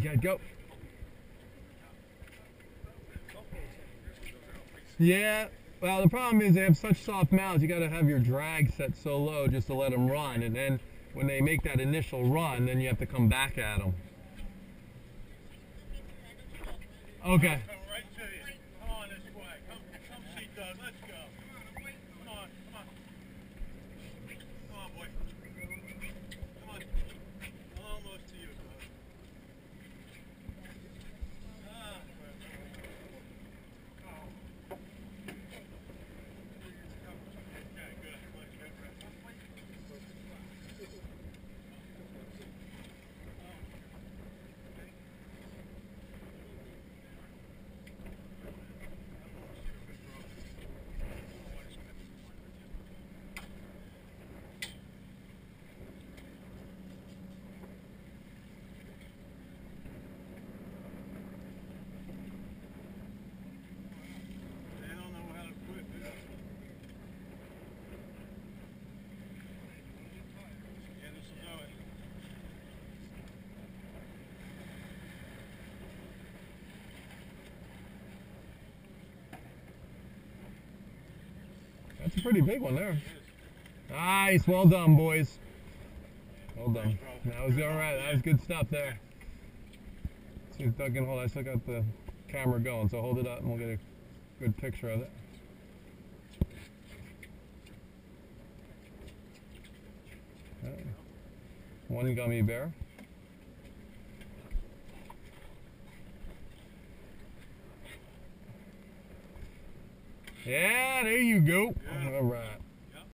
Yeah, go. Yeah. Well, the problem is they have such soft mouths. You got to have your drag set so low just to let them run, and then when they make that initial run, then you have to come back at them. Okay. Come right to you. Come on this way. Come, come see Doug. Let's go. Come on, come on. Come on, boy. Come on. Almost to you, Doug. Ah, Okay, good. Good, good, good. They don't know how to quit. do they? Yeah, this will do it. That's a pretty big one there. Nice. Well done, boys. Well done. That was all right. That was good stuff there. See if Doug can hold. I still got the camera going, so hold it up and we'll get a good picture of it. One gummy bear. Yeah, there you go. All right.